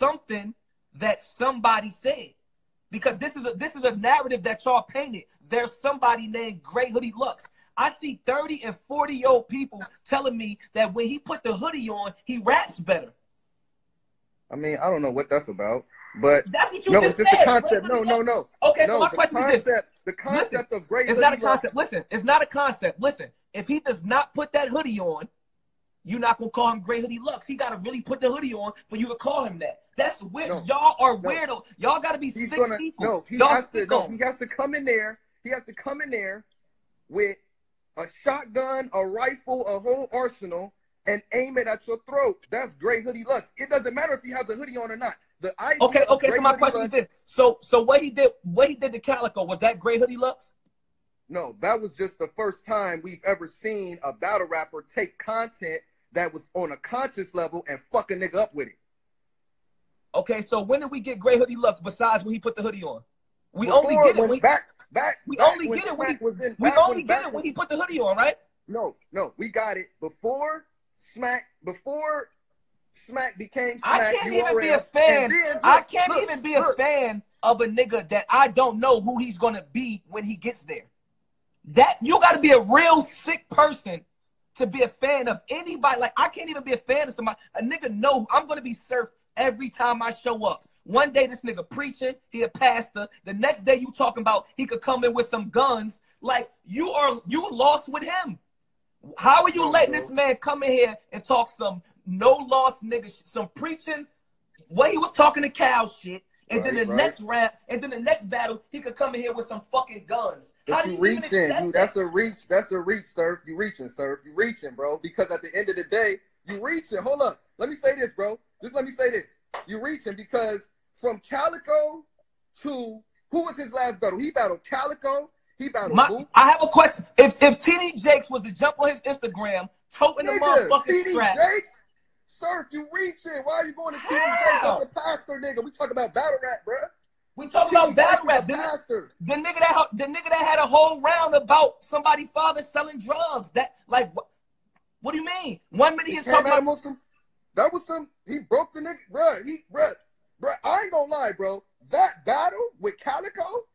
something that somebody said. Because this is a this is a narrative that y'all painted. There's somebody named Gray Hoodie Lux. I see 30 and 40 year old people telling me that when he put the hoodie on, he raps better. I mean, I don't know what that's about, but That's what you no, just it's just said. the concept. No, no, no. Okay, no, so my the question is this. the concept of great It's not a hoodie lux- concept. Listen, it's not a concept. Listen, if he does not put that hoodie on, you're not gonna call him Gray Hoodie Lux. He gotta really put the hoodie on for you to call him that. That's weird. No. Y'all are No. weirdo. Y'all gotta be He's sick gonna people. no. He Y'all has to no. He has to come in there. He has to come in there with a shotgun, a rifle, a whole arsenal, and aim it at your throat. That's Gray Hoodie Lux. It doesn't matter if he has a hoodie on or not. The idea Okay, okay. So my question is this: so, so what he did, what he did to Calicoe was that Gray Hoodie Lux? No, that was just the first time we've ever seen a battle rapper take content that was on a conscious level and fuck a nigga up with it. Okay, so when did we get Gray Hoodie Lux besides when he put the hoodie on? We Before, only get it when when back back we back only get it when he- was in we only get back it when he put the hoodie on, right? No, no, we got it before Smack before Smack became Smack. I can't even be a fan. then, I can't look, even be a fan of a nigga that I don't know who he's gonna be when he gets there. That you got to be a real sick person to be a fan of anybody. Like I can't even be a fan of somebody. A nigga know I'm gonna be surfed every time I show up. One day this nigga preaching, he a pastor. The next day you talking about he could come in with some guns. Like you are you lost with him. How are you letting this man come in here and talk some no loss nigga shit, some preaching? What he was talking to cow shit, and then the right. next rap, and then the next battle, he could come in here with some fucking guns. How But do you you reaching, you that's a reach, that's a reach, sir. You reaching, sir. You reaching, bro. Because at the end of the day, you reaching. Hold up. Let me say this, bro. Just let me say this. You reaching because from Calicoe to who was his last battle? He battled Calicoe. He battled My. I have a question. If if TD Jakes was to jump on his Instagram, toting the Nigga, motherfucking TD strap, Jakes. Surf, you reaching. Why are you going to Jakes? How? That's a pastor, nigga. We talking about battle rap, bro. we talking about battle rap. The, pastor. the nigga that the nigga that had a whole round about somebody father selling drugs. That like what? What do you mean? One minute He he's came talking about some. That was some. He broke the nigga, bro. He, bro, bro. I ain't gonna lie, bro. That battle with Calicoe,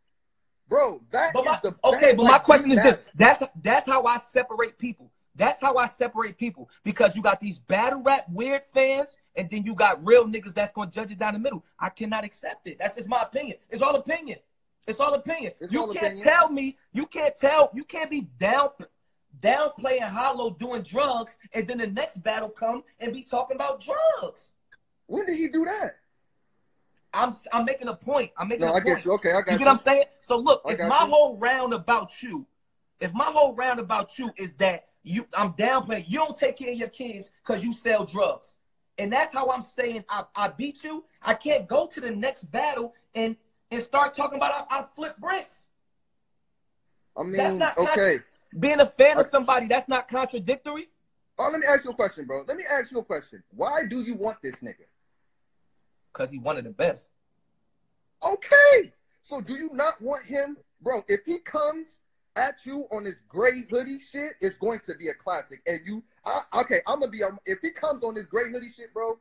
bro. That is But my, the okay, but my like, question deep is this: that's that's how I separate people. That's how I separate people because you got these battle rap weird fans, and then you got real niggas that's gonna judge it down the middle. I cannot accept it. That's just my opinion. It's all opinion. It's all opinion. It's you all can't opinion. tell me. You can't tell. You can't be down, downplaying Hollow doing drugs, and then the next battle come and be talking about drugs. When did he do that? I'm I'm making a point. I'm making No, a I point. get you. Okay, I got You you. get what I'm saying? So look, I if my you. whole round about you, if my whole round about you is that you, I'm downplaying. You don't take care of your kids because you sell drugs, and that's how I'm saying I, I beat you. I can't go to the next battle and and start talking about I, I flip bricks. I That's mean, not con- okay. Being a fan of somebody, that's not contradictory. Oh, let me ask you a question, bro. Let me ask you a question. Why do you want this nigga? Cause he one of the best. Okay. So do you not want him, bro? If he comes at you on this gray hoodie shit, it's going to be a classic. And you, I, okay, I'm gonna be. If he comes on this gray hoodie shit, bro,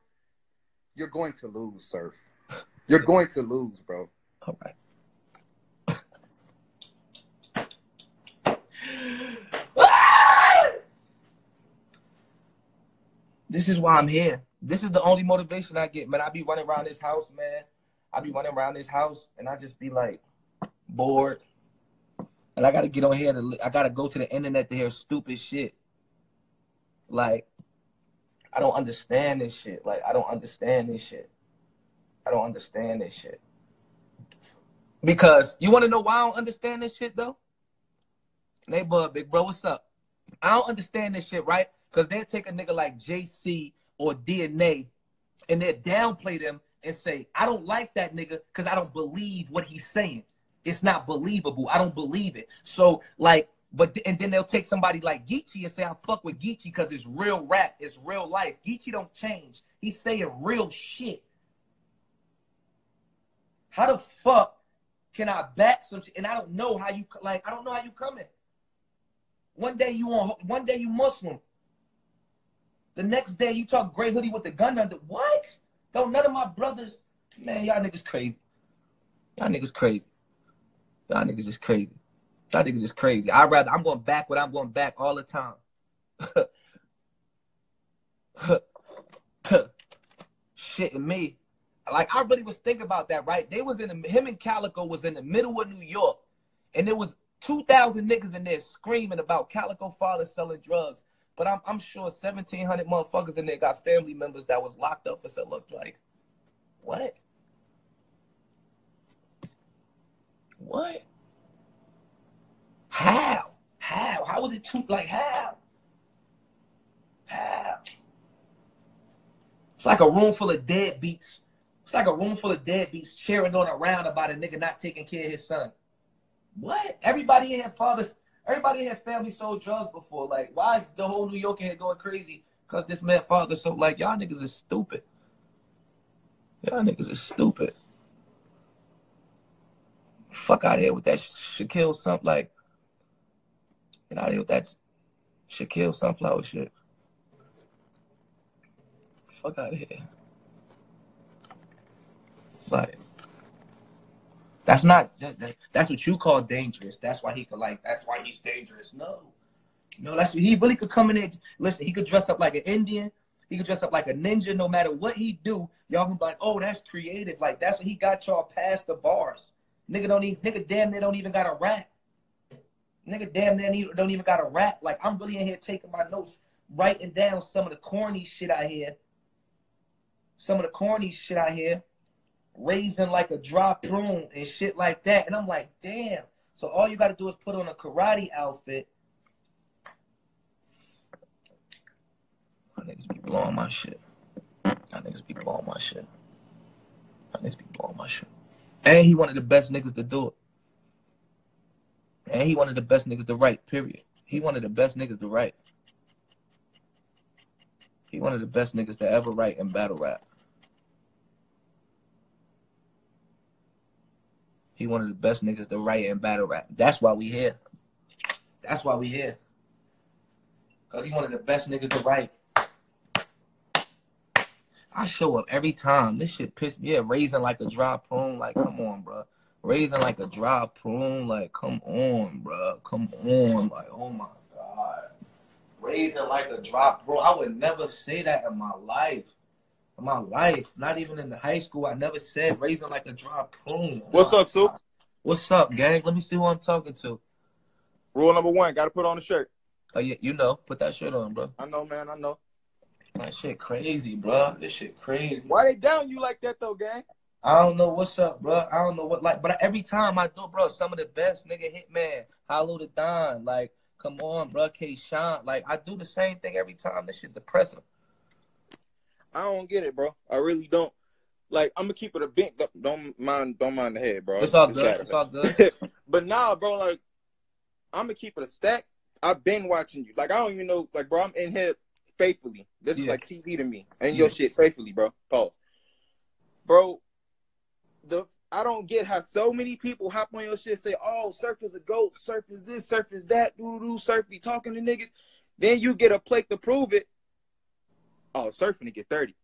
you're going to lose, Surf. You're going to lose, bro. All right. This is why I'm here. This is the only motivation I get, man. I be running around this house, man. I be running around this house, and I just be like bored, and I gotta get on here to. I gotta go to the internet to hear stupid shit. Like, I don't understand this shit. Like, I don't understand this shit. I don't understand this shit. Because you want to know why I don't understand this shit though? Neighbor, big bro, what's up? I don't understand this shit, right? Because they'll take a nigga like JC or DNA and they'll downplay them and say, I don't like that nigga because I don't believe what he's saying. It's not believable. I don't believe it. So, like, but and then they'll take somebody like Geechi and say, I fuck with Geechi because it's real rap, it's real life. Geechi don't change. He's saying real shit. How the fuck can I back some shit? And I don't know how you like. I don't know how you coming. One day you on, one day you Muslim. The next day you talk gray hoodie with the gun under. What? Don't none of my brothers, man, y'all niggas crazy. Y'all niggas crazy. Y'all niggas is crazy. Y'all niggas is crazy. I rather I'm going back what I'm going back all the time. Shit me. Like I really was thinking about that, right? They was in the him and Calicoe was in the middle of New York, and there was two thousand niggas in there screaming about Calicoe father selling drugs. But I'm I'm sure seventeen hundred motherfuckers in there got family members that was locked up for selling like what? What? How? How? How was it too like how? How? It's like a room full of deadbeats. It's like a room full of deadbeats cheering on around about a nigga not taking care of his son. What? Everybody here fathers, everybody here family sold drugs before. Like, why is the whole New York here going crazy? Because this man father so like y'all niggas is stupid. Y'all niggas is stupid. Fuck out of here with that Shaquille something like get out of here with that Shaquille sunflower shit. Fuck out of here. Like that's not that, that, that's what you call dangerous. That's why he could like that's why he's dangerous. No. No, that's he really could come in there. Listen, he could dress up like an Indian. He could dress up like a ninja. No matter what he do, y'all can be like, oh, that's creative. Like that's what he got y'all past the bars. Nigga don't even nigga damn they don't even got a rap. Nigga damn they don't even got a rap. Like I'm really in here taking my notes, writing down some of the corny shit I hear. Some of the corny shit I hear. Raising like a dry prune and shit like that. And I'm like, damn. So all you gotta do is put on a karate outfit. My niggas be blowing my shit. My niggas be blowing my shit. My niggas be blowing my shit. And he one of the best niggas to do it. And he one of the best niggas to write, period. He one of the best niggas to write. He one of the best niggas to ever write in battle rap. He one of the best niggas to write in battle rap. That's why we here. That's why we here. Cause he one of the best niggas to write. I show up every time. This shit pissed me. Yeah, raising like a dry prune. Like, come on, bro raising like a dry prune. Like, come on, bro. Come on. Like, oh my God. Raising like a dry prune. I would never say that in my life. In my life. Not even in the high school. I never said raising like a dry prune. Oh What's up, Sue? What's up, gang? Let me see who I'm talking to. Rule number one, gotta put on the shirt. Oh yeah, you know, put that shirt on, bro. I know, man. I know. That shit crazy, bro. This shit crazy. Why they down you like that though, gang? I don't know what's up, bro. I don't know what like, but every time I do, bro, some of the best nigga Hitman, Hollow Da Don, like, come on, bro, K. Sean, like, I do the same thing every time. This shit depressing. I don't get it, bro. I really don't. Like, I'm gonna keep it a bent. Don't mind, don't mind the head, bro. It's all good. It's all good. but nah, bro, like, I'm gonna keep it a stack. I've been watching you. Like, I don't even know. Like, bro, I'm in here faithfully. This yeah. is like TV to me, and yeah. your shit faithfully, bro. Pause, bro the I don't get how so many people hop on your shit say, "Oh, surf is a goat, surf is this, surf is that, doo doo, surf be talking to niggas." Then you get a plate to prove it. Oh, surfing to get thirty,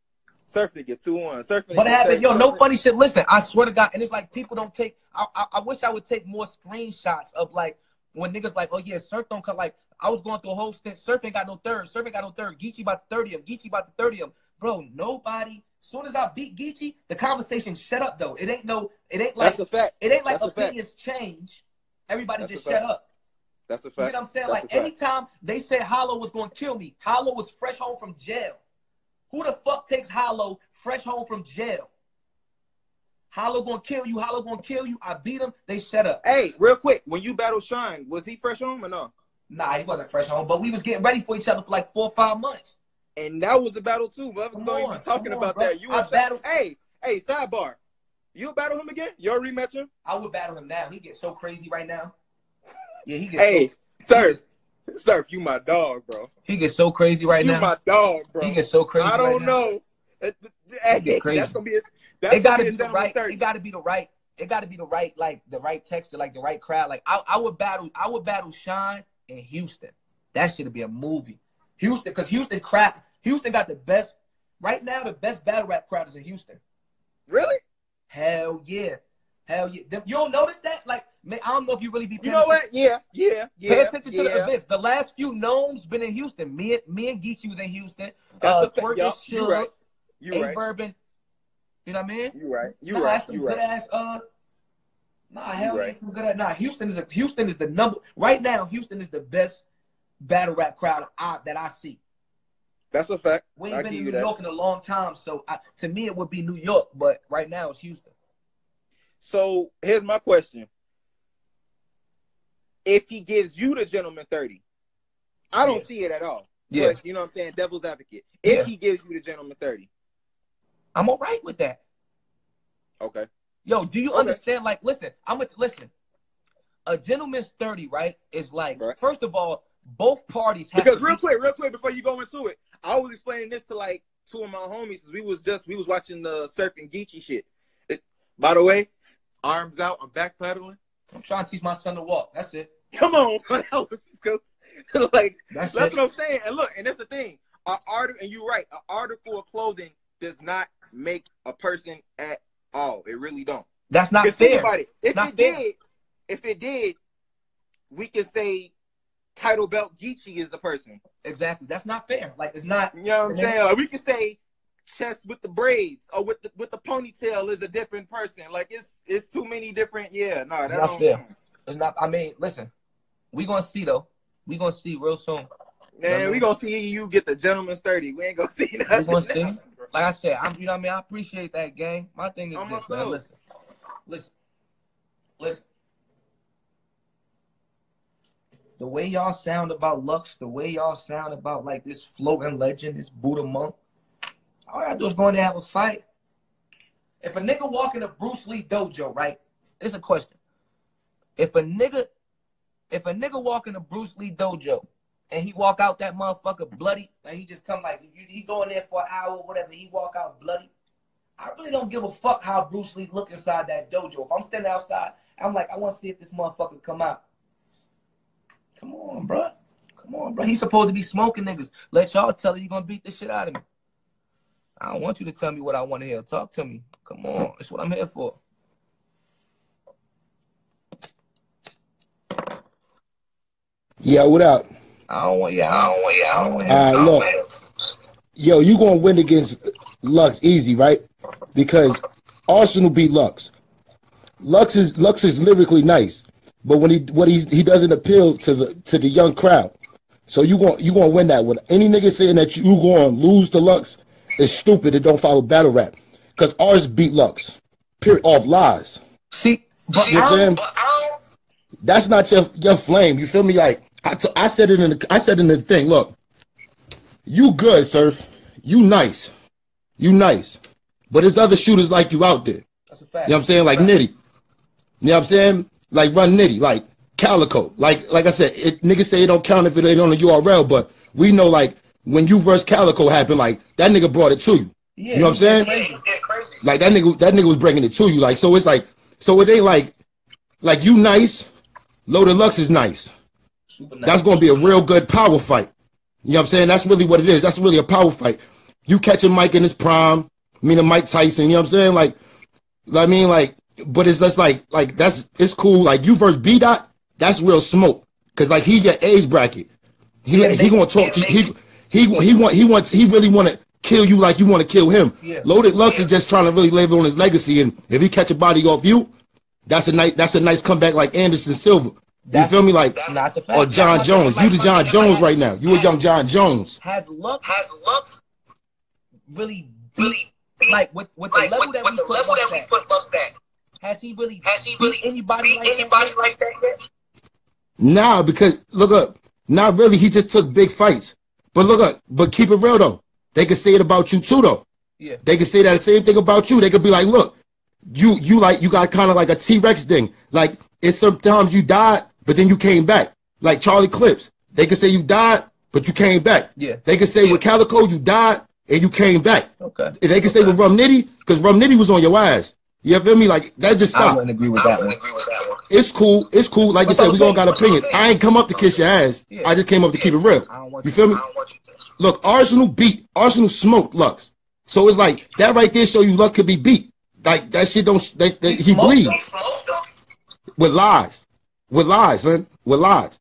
surfing to get two one, surfing. What happened? Yo, no funny shit. Listen, I swear to God, and it's like people don't take. I, I, I wish I would take more screenshots of like when niggas like, oh yeah, surf don't cut. Like I was going through a whole stint. Surf ain't got no third. Surf ain't got no third. Geechi about thirty him. Geechi about the thirty him. Bro, nobody soon as I beat Geechi, the conversation shut up though. It ain't no, it ain't like That's a fact. It ain't like That's opinions change. Everybody That's just shut up. That's a fact. You know what I'm saying? That's like anytime they said Hollow was gonna kill me, Hollow was fresh home from jail. Who the fuck takes Hollow fresh home from jail? Hollow gonna kill you. Hollow gonna kill you. I beat him. They shut up. Hey, real quick, when you battle Shine, was he fresh home or no? Nah, he wasn't fresh home, but we was getting ready for each other for like four or five months. And that was a battle too. Motherfuckers don't even talking on, about bro. that. You I battle. Hey, hey, sidebar. You battle him again? You'll rematch him? I would battle him now. He gets so crazy right now. Yeah, he gets. Hey, so, sir, sir, you my dog, bro. He gets so crazy right you now. You my dog, bro. He gets so crazy. I don't right know. Hey, that's gonna be. A, that's it got to be the right. It got to be the right. It got to be the right, like the right texture, like the right crowd. Like I, I would battle. I would battle Shine in Houston. That should be a movie. Houston, because Houston crap. Houston got the best Right now, the best battle rap crowd is in Houston. Really? Hell yeah. Hell yeah. You don't notice that? Like, man, I don't know if you really be You know what? Yeah, yeah, yeah. Pay attention to the yeah. events. The last few gnomes been in Houston. Me and me and Geechi was in Houston. That's uh. Twerk Yup, and you right. You right. Bourbon. You know what I mean? You right. You nah, right. some You good right. ass. Uh, nah, hell yeah, right. some good ass. Nah, Houston is a Houston is the number right now. Houston is the best battle rap crowd I, that I see. That's a fact. We I ain't been in New that. York in a long time, so I, to me it would be New York, but right now it's Houston. So here's my question: If he gives you the gentleman thirty, I don't Yeah. see it at all. Yeah. But, you know what I'm saying? Devil's advocate. If Yeah. he gives you the gentleman thirty, I'm all right with that. okay. Yo, do you Okay. understand? Like, listen, I'm gonna listen. A gentleman's thirty, right? Is like Right. first of all, both parties have Because to real be- quick, real quick, before you go into it, I was explaining this to like two of my homies. We was just we was watching the surfing Geechi shit. It- by the way, arms out, I'm backpedaling. I'm trying to teach my son to walk. That's it. Come on, that was like That's, That's what I'm saying. And look, and that's the thing. An article, and you're right. An article of clothing does not make a person at all. It really don't. That's not fair. think about it. If Not it fair. did, if it did, we can say title belt Geechi is a person. Exactly. That's not fair. Like it's not. You know what I'm saying? Or we can say chest with the braids or with the with the ponytail is a different person. Like it's it's too many different. Yeah, no, that Not don't. fair. It's not. I mean, listen. We gonna see though. We gonna see real soon. Man, we gonna see you get the gentleman's thirty. We ain't gonna see We nothing. gonna see. Like I said, I'm. You know what I mean. I appreciate that game. My thing is I'm this, man. Listen. Listen. Listen. The way y'all sound about Lux, the way y'all sound about like this floating legend, this Buddha monk. All I gotta do is go in there have a fight. If a nigga walk in a Bruce Lee dojo, right? It's a question. If a nigga, if a nigga walk in a Bruce Lee dojo and he walk out that motherfucker bloody, and he just come like he go in there for an hour or whatever, he walk out bloody. I really don't give a fuck how Bruce Lee look inside that dojo. If I'm standing outside, I'm like, I want to see if this motherfucker come out. Come on, bro. Come on, bro. He's supposed to be smoking niggas. Let y'all tell you gonna beat the shit out of me. I don't want you to tell me what I want to hear. Talk to me. Come on. That's what I'm here for. Yeah, what up? I don't want you. I don't want you. I don't want you. All right, look. Yo, you gonna win against Lux easy, right? Because Arsonal beat Lux. Lux is Lux is lyrically nice, but when he what he's he doesn't appeal to the to the young crowd. So you going you gonna win that one. Any nigga saying that you gonna lose to Lux is stupid. It don't follow battle rap. Cause ours beat Lux. Period off lies. See, but You know what I I'm don't- That's not your your flame. You feel me? Like I, t- I said it in the I said in the thing. Look, you good, surf. You nice. You nice. But there's other shooters like you out there. that's a fact. You know what I'm saying? Like Nitty. You know what I'm saying? Like Rum Nitty. Like Calicoe. Like like I said, it, niggas say it don't count if it ain't on the URL, but we know like when you versus Calicoe happened, like that nigga brought it to you. Yeah, You know what I'm saying? crazy. Like that nigga, that nigga was bringing it to you. Like so, it's like so it ain't like like you nice. Loaded Lux is nice. Super. That's gonna be a real good power fight. You know what I'm saying? That's really what it is. That's really a power fight. You catching Mike in his prime, meaning Mike Tyson. You know what I'm saying? Like, I mean, like, but it's just like like that's it's cool. Like you versus B dot, that's real smoke. Cause like he your age bracket. He Yeah, he gonna talk to he he he want he wants he really want to kill you like you want to kill him. Yeah. Loaded Lux is just trying to really live on his legacy, and if he catch a body off you, that's a nice that's a nice comeback like Anderson Silva. You feel me? Like that's or Jon Jones. You the Jon Jones right now. You a young Jon Jones. Has Lux has Lux really really like with with the like level with, that with we the put level Lux that we put Lux at, has he really has he beat really anybody beat like anybody that? like that yet? Nah, because look up. Not really. He just took big fights. But look up. But keep it real though. They could say it about you too though. Yeah. They could say that same thing about you. They could be like, look, you you like you got kind of like a T Rex thing. Like it's sometimes you died, but then you came back. Like Charlie Clips. They could say you died, but you came back. Yeah. They could say with Calicoe you died and you came back. Okay. They could say with Rum Nitty, because Rum Nitty was on your ass. You feel me? Like that just I wouldn't agree with I that one. agree with that one. It's cool. It's cool. Like What's said, we all got What's opinions. I ain't come up to kiss your ass. Yeah. I just came up to keep it real. I don't want You feel me? I don't want you. Look, Arsonal beat Arsonal smoked Lux. So it's like that right there show you Lux could be beat. Like that shit don't that, that he bleeds with lies, with lies, man, with lies,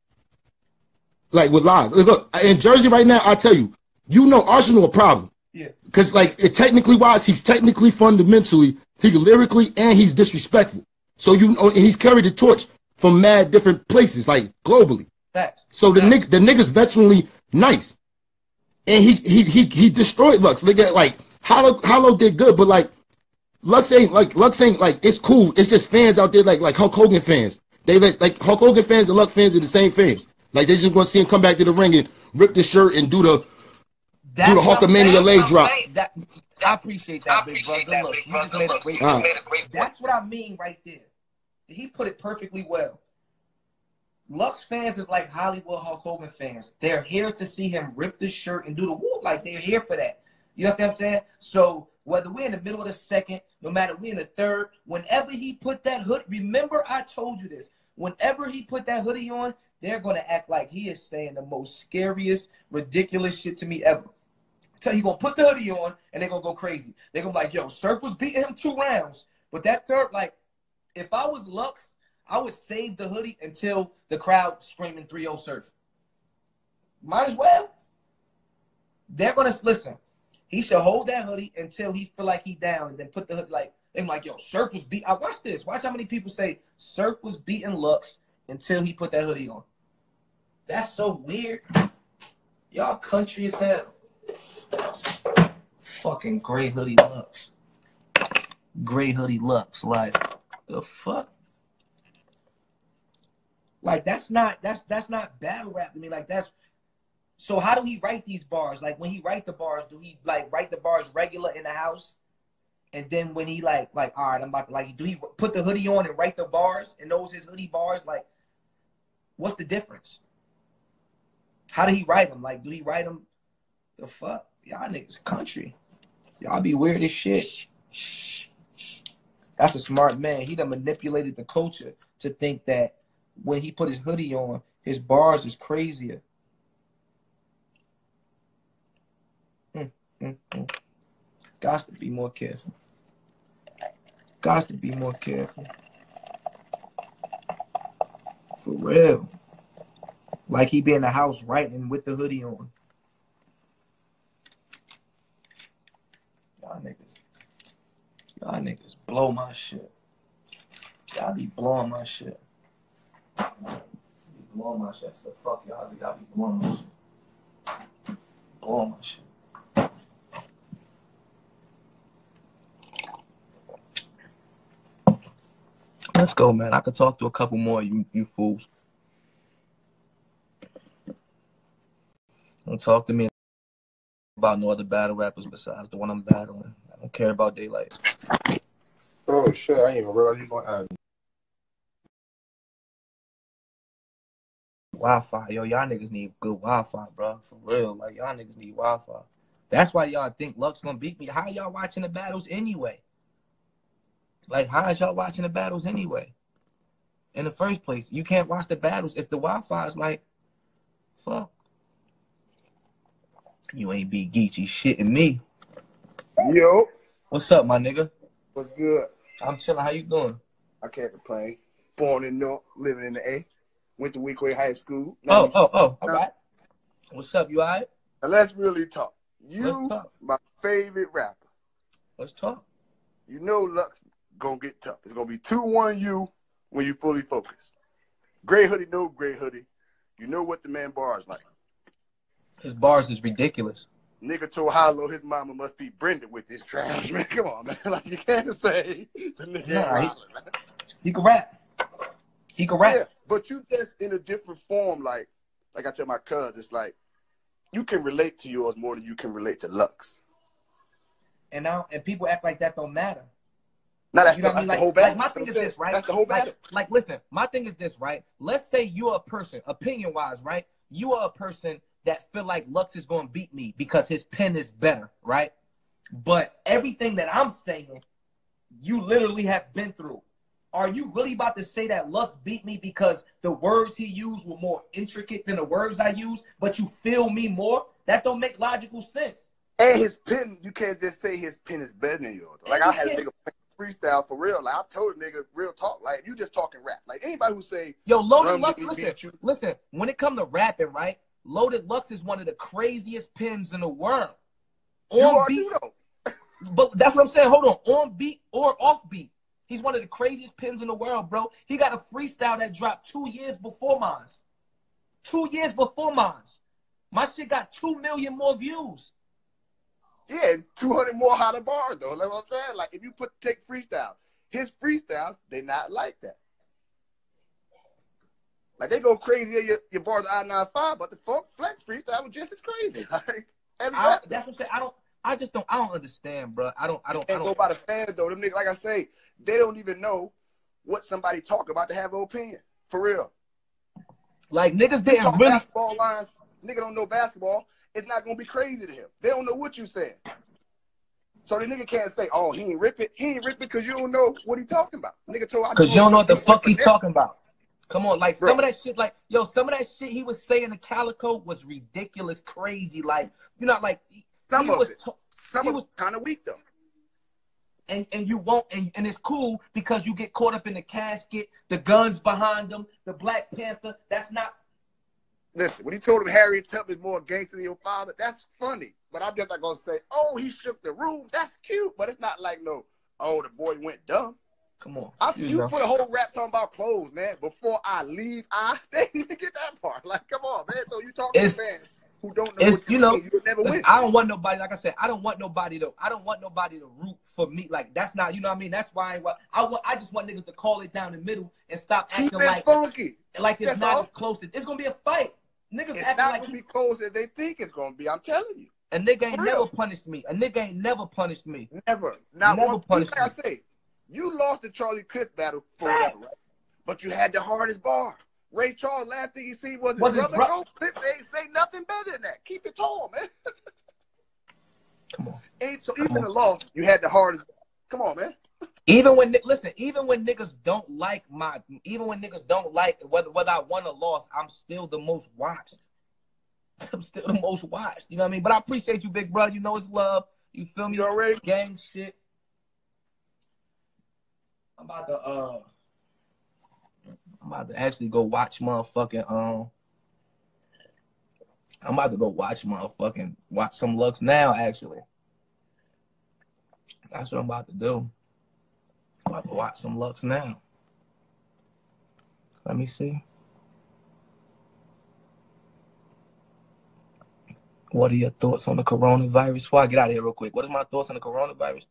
like with lies. Look, in Jersey right now, I tell you, you know Arsonal a problem. Yeah. Because like it, technically wise, he's technically fundamentally, he lyrically and he's disrespectful. So you know, and he's carried the torch from mad different places, like globally. Facts. So the nigga, the nigga's veteranly nice, and he he he he destroyed Lux. Nigga, like Hollow Hollow did good, but like Lux ain't like Lux ain't like it's cool. It's just fans out there like like Hulk Hogan fans. They like, like Hulk Hogan fans and Lux fans are the same fans. Like they just gonna see him come back to the ring and rip the shirt and do the That's do the what I'm Hulkamania saying. leg drop. That, I appreciate that, big brother. Look, you just made a great point. That's what I mean right there. He put it perfectly well. Lux fans is like Hollywood Hulk Hogan fans. They're here to see him rip the shirt and do the woo. Like they're here for that. You understand what I'm saying? So whether we're in the middle of the second, no matter we're in the third, whenever he put that hood, remember I told you this. Whenever he put that hoodie on, they're gonna act like he is saying the most scariest, ridiculous shit to me ever. Tell you gonna put the hoodie on and they're gonna go crazy. They're gonna be like, yo, Surf was beating him two rounds. But that third, like, if I was Lux, I would save the hoodie until the crowd screaming 3-0 Surf. Might as well. They're gonna listen. He should hold that hoodie until he feel like he down, and then put the hoodie like they're like, yo, Surf was beat. I watch this. Watch how many people say Surf was beating Lux until he put that hoodie on. That's so weird. Y'all country as hell. Fucking gray hoodie Lux. Gray hoodie Lux. Like the fuck. Like that's not that's that's not battle rap to me. Like that's so how do he write these bars? Like when he write the bars, do he like write the bars regular in the house? And then when he like like all right, I'm about to like do he put the hoodie on and write the bars and those his hoodie bars? Like what's the difference? How did he write them? Like do he write them the fuck? Y'all niggas country. Y'all be weird as shit. That's a smart man. He done manipulated the culture to think that when he put his hoodie on, his bars is crazier. Mm, mm, mm. Got to be more careful. Got to be more careful. For real. Like he be in the house writing with the hoodie on. Y'all niggas. Y'all niggas blow my shit. Y'all be blowing my shit. Be blowing my shit. The fuck y'all. Y'all be blowing my shit. Blowing my shit. Let's go, man. I could talk to a couple more, you you fools. Don't talk to me about no other battle rappers besides the one I'm battling. I don't care about daylight. Oh shit! I didn't even realize you gonna add. Wi-Fi, yo, y'all niggas need good Wi-Fi, bro. For real, like y'all niggas need Wi-Fi. That's why y'all think Lux gonna beat me. How y'all watching the battles anyway? Like, how is y'all watching the battles anyway? In the first place, you can't watch the battles if the Wi-Fi is like, fuck. You ain't be Geechee shitting me. Yo, What's up, my nigga? what's good? I'm chilling. How you doing? I can't complain. Born in North, living in the A. Went to Weequahic High School. Oh, oh, oh. All right. What's up? You all right? Now let's really talk. Let's You, talk. my favorite rapper. Let's talk. You know Lux gonna get tough. It's gonna be two one you when you fully focus. Gray hoodie, no gray hoodie. You know what the man bars like. His bars is ridiculous. Nigga told Hollow his mama must be Brenda with this trash, man. Come on, man. Like you can't say the nigga Nah, he- He can rap. He can rap. Yeah, but you just in a different form. Like, like I tell my cuz, it's like you can relate to yours more than you can relate to Lux. And now and people act like that don't matter. Now that's, you know the, I mean? the whole battle. like my thing is this, right? That's the whole battle. Like, like, listen, my thing is this, right? Let's say you're a person, opinion wise, right? You are a person that feel like Lux is going to beat me because his pen is better, right? But everything that I'm saying, you literally have been through. Are you really about to say that Lux beat me because the words he used were more intricate than the words I use, but you feel me more? That don't make logical sense. And his pen, you can't just say his pen is better than yours. Like I had a nigga freestyle for real. Like I told a nigga real talk. Like you just talking rap. Like anybody who say Yo, Loaded Lux, listen, you. listen. When it come to rapping, right? Loaded Lux is one of the craziest pins in the world. you On are beat, too though. but that's what I'm saying. Hold on, on beat or off beat, he's one of the craziest pins in the world, bro. He got a freestyle that dropped two years before mine. Two years before mine. My shit got two million more views. Yeah, two hundred more hotter bars though. Like what I'm saying. Like if you put take freestyle, his freestyles they not like that. Like they go crazy at your, your bars I nine five, but the funk flex freestyle was just as crazy. Like I, that's what I'm saying. I don't. I just don't. I don't understand, bro. I don't. I don't. I can't go by the fans though. Them niggas, like I say, they don't even know what somebody talk about to have an opinion. For real. Like niggas didn't really. Basketball lines. Nigga don't know basketball. It's not gonna be crazy to him. They don't know what you said. So the nigga can't say, "Oh, he ain't rip it." He ain't rip it because you don't know what he talking about. Nigga told I Cause you don't know what the fuck he talking about. Come on, like Bro. some of that shit, like yo, some of that shit he was saying to Calicoe was ridiculous, crazy. Like you're know, like he, Some he of was, it. Some he of was- kind of weak though. and and you won't, and, and it's cool because you get caught up in the casket, the guns behind them, the Black Panther. That's not. Listen, when he told him Harriet Tubman is more gangster than your father, that's funny. But I'm just not gonna say, "Oh, he shook the room." That's cute, but it's not like no, "Oh, the boy went dumb." Come on, I, you you know. put a whole rap talking about clothes, man. Before I leave, I they didn't even get that part. Like, come on, man. So you talking It's- to fans who don't know it's- you, you know. Never Listen, win. I don't want nobody. Like I said, I don't want nobody to. I don't want nobody to root for me. Like that's not. You know what I mean? That's why I, ain't wa- I want. I just want niggas to call it down the middle and stop acting like funky. like it's That's not all. as close. as- It's gonna be a fight. Niggas It's acting not like gonna he, be close as they think it's gonna be. I'm telling you, a nigga ain't never punished me. A nigga ain't never punished me. never. Not Never one. punished Like I say, you lost the Charlie Clips battle for whatever, right? But you had the hardest bar. Ray Charles, last thing he seen was his Was his bro- go. Cliff ain't say nothing better than that. Keep it tall, man. Come on. Ain't so Come even on. the loss, you had the hardest. Come on, man. Even when listen, even when niggas don't like my, even when niggas don't like whether whether I won or lost, I'm still the most watched. I'm still the most watched. You know what I mean? But I appreciate you, big brother. You know it's love. You feel me? You already gang shit. I'm about to uh I'm about to actually go watch motherfucking um I'm about to go watch motherfucking watch some looks now actually. That's what I'm about to do. I'm about to watch some looks now. Let me see. What are your thoughts on the coronavirus? Before I get out of here real quick, what is my thoughts on the coronavirus?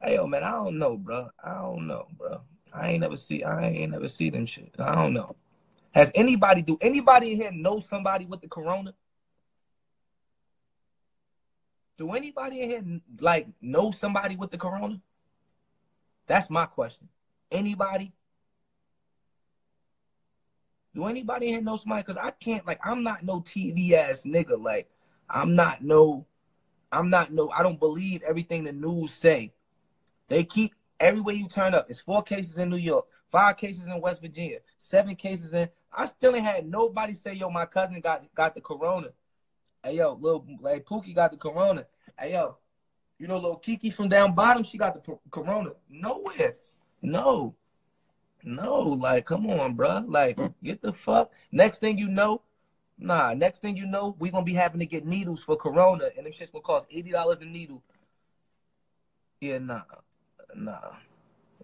Hey yo, man, I don't know, bro. I don't know, bro. I ain't never see. I ain't never see them shit. I don't know. Has anybody do anybody in here know somebody with the corona? Do anybody in here like know somebody with the corona? That's my question. Anybody? Do anybody here know somebody? Cause I can't. Like, I'm not no TV ass nigga. Like, I'm not no. I'm not no. I don't believe everything the news say. They keep everywhere you turn up. It's four cases in New York, five cases in West Virginia, seven cases in. I still ain't had nobody say, "Yo, my cousin got got the corona." Hey, yo, little like Pookie got the corona. Hey, yo, you know, little Kiki from down bottom, she got the corona. Nowhere, no, no. Like, come on, bruh. Like, get the fuck. Next thing you know, nah. Next thing you know, we gonna be having to get needles for corona, and them shit's gonna cost eighty dollars a needle. Yeah, nah, nah,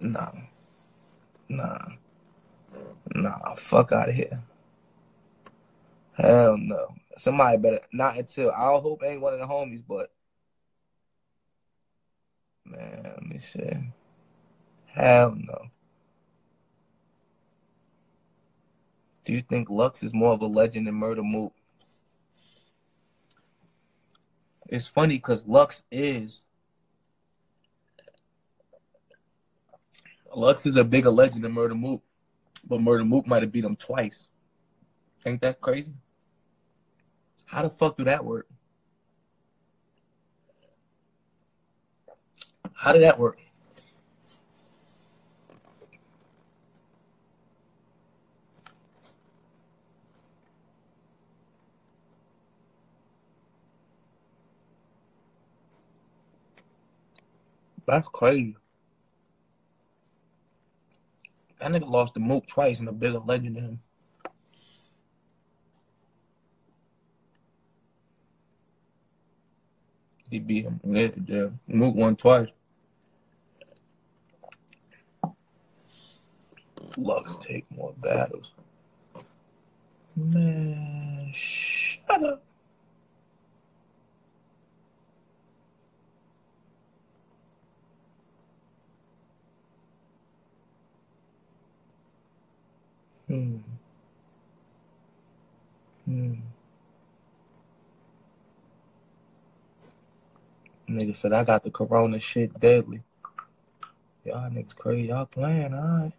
nah, nah, nah. Fuck out of here. Hell no. Somebody better not until I hope ain't one of the homies, but man, let me see. Hell no. Do you think Lux is more of a legend than Murder Mook? It's funny because Lux is. Lux is a bigger legend than Murder Mook, but Murder Mook might have beat him twice. Ain't that crazy? How the fuck do that work? How did that work? That's crazy. That nigga lost the Mook twice and a bigger legend than him. He beat him. Yeah, yeah. Mook won twice. Lux take more battles. Man, shut up. Hmm. Hmm. Nigga said I got the corona shit deadly. Y'all niggas crazy. Y'all playing, alright.